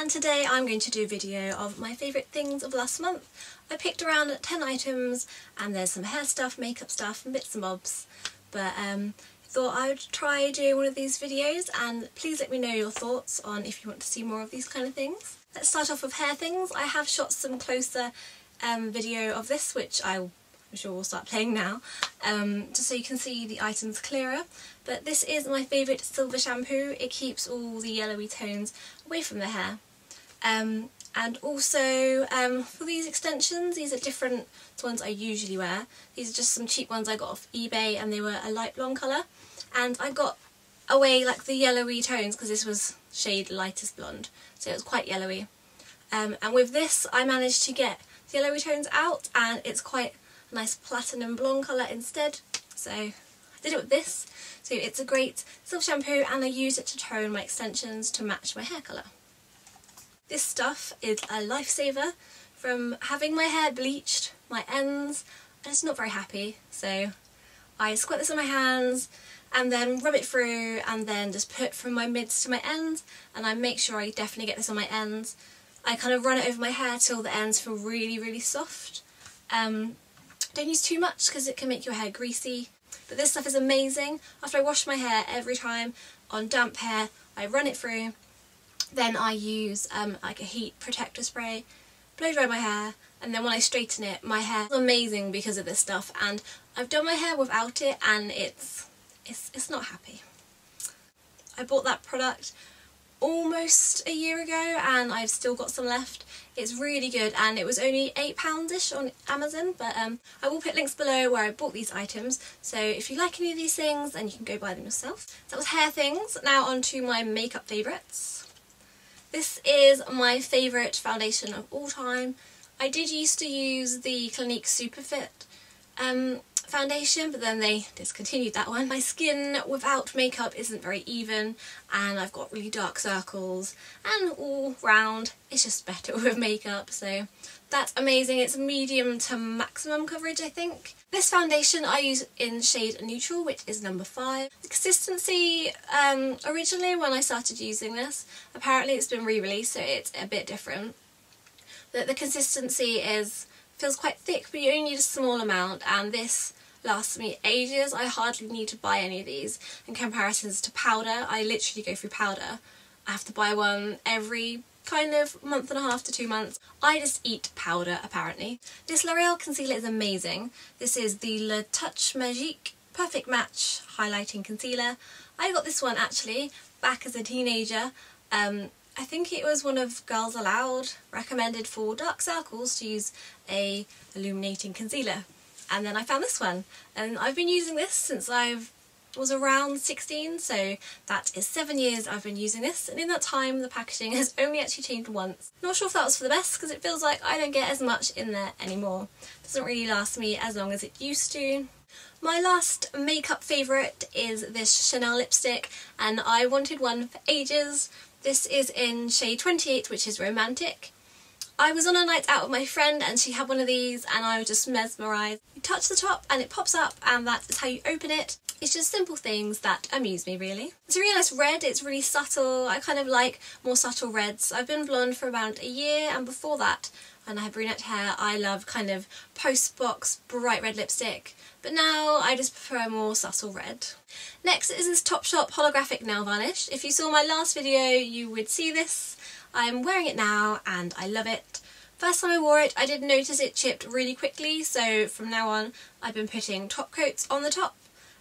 and today I'm going to do a video of my favourite things of last month. I picked around 10 items and there's some hair stuff, makeup stuff and bits and bobs but um, thought I would try doing one of these videos and please let me know your thoughts on if you want to see more of these kind of things. Let's start off with hair things. I have shot some closer um, video of this which I I'm sure we'll start playing now, um, just so you can see the items clearer. But this is my favourite silver shampoo. It keeps all the yellowy tones away from the hair. Um, and also um, for these extensions, these are different to ones I usually wear. These are just some cheap ones I got off eBay and they were a light blonde colour. And I got away like the yellowy tones because this was shade lightest blonde, so it was quite yellowy. Um, and with this I managed to get the yellowy tones out and it's quite a nice platinum blonde colour instead. So I did it with this. So it's a great silver shampoo and I use it to tone my extensions to match my hair colour. This stuff is a lifesaver from having my hair bleached, my ends, I'm just not very happy. So I squirt this on my hands and then rub it through and then just put from my mids to my ends and I make sure I definitely get this on my ends. I kind of run it over my hair till the ends feel really really soft. Um, don't use too much because it can make your hair greasy. But this stuff is amazing. After I wash my hair every time on damp hair, I run it through. Then I use um, like a heat protector spray, blow dry my hair, and then when I straighten it, my hair is amazing because of this stuff. And I've done my hair without it, and it's it's it's not happy. I bought that product almost a year ago and I've still got some left. It's really good and it was only £8-ish on Amazon but um, I will put links below where I bought these items so if you like any of these things then you can go buy them yourself. So that was hair things. Now on to my makeup favourites. This is my favourite foundation of all time. I did used to use the Clinique Superfit um, foundation but then they discontinued that one. My skin without makeup isn't very even and I've got really dark circles and all round it's just better with makeup so that's amazing. It's medium to maximum coverage I think. This foundation I use in shade neutral which is number 5. The consistency um, originally when I started using this apparently it's been re-released so it's a bit different. But the consistency is feels quite thick but you only need a small amount and this lasts me ages. I hardly need to buy any of these in comparisons to powder. I literally go through powder. I have to buy one every kind of month and a half to two months. I just eat powder apparently. This L'Oreal concealer is amazing. This is the Le Touche Magique Perfect Match Highlighting Concealer. I got this one actually back as a teenager. Um, I think it was one of Girls Aloud recommended for dark circles to use a illuminating concealer and then I found this one and I've been using this since I was around 16 so that is seven years I've been using this and in that time the packaging has only actually changed once. Not sure if that was for the best because it feels like I don't get as much in there anymore. It doesn't really last me as long as it used to. My last makeup favourite is this Chanel lipstick and I wanted one for ages. This is in shade 28 which is Romantic. I was on a night out with my friend and she had one of these and I was just mesmerised. You touch the top and it pops up and that is how you open it. It's just simple things that amuse me really. It's a really nice red, it's really subtle. I kind of like more subtle reds. I've been blonde for about a year and before that when I had brunette hair I love kind of post-box bright red lipstick but now I just prefer a more subtle red. Next is this Topshop holographic nail varnish. If you saw my last video you would see this. I'm wearing it now and I love it. First time I wore it I did notice it chipped really quickly so from now on I've been putting top coats on the top.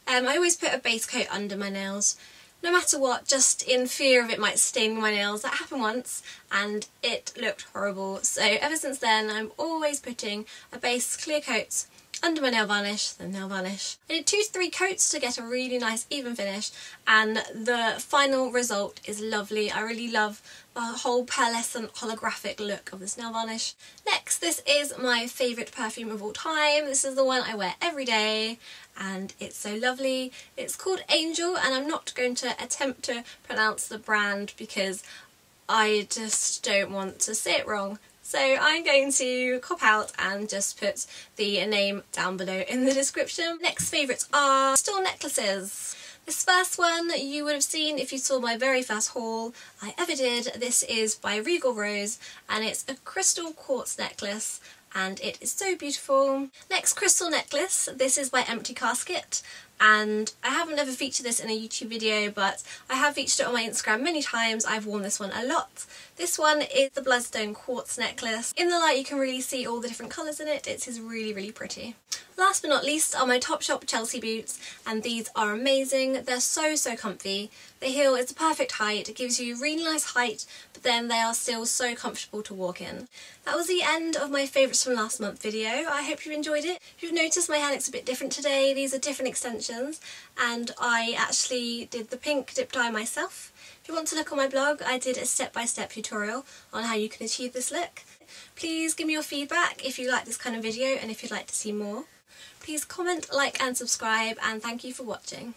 Um, I always put a base coat under my nails no matter what just in fear of it might stain my nails. That happened once and it looked horrible so ever since then I'm always putting a base clear coat under my nail varnish, the nail varnish. I did two to three coats to get a really nice even finish and the final result is lovely. I really love the whole pearlescent holographic look of this nail varnish. Next, this is my favourite perfume of all time. This is the one I wear every day and it's so lovely. It's called Angel and I'm not going to attempt to pronounce the brand because I just don't want to say it wrong. So I'm going to cop out and just put the name down below in the description. Next favourites are still necklaces. This first one you would have seen if you saw my very first haul I ever did. This is by Regal Rose and it's a crystal quartz necklace and it is so beautiful. Next crystal necklace, this is by Empty Casket and I haven't ever featured this in a YouTube video but I have featured it on my Instagram many times. I've worn this one a lot. This one is the Bloodstone Quartz necklace. In the light you can really see all the different colours in it. It is really really pretty. Last but not least are my Topshop Chelsea boots and these are amazing. They're so so comfy. The heel is the perfect height. It gives you really nice height but then they are still so comfortable to walk in. That was the end of my favourites from last month video. I hope you enjoyed it. If you've noticed my hair looks a bit different today, these are different extensions and I actually did the pink dip dye myself. If you want to look on my blog, I did a step-by-step -step tutorial on how you can achieve this look. Please give me your feedback if you like this kind of video and if you'd like to see more. Please comment, like and subscribe and thank you for watching.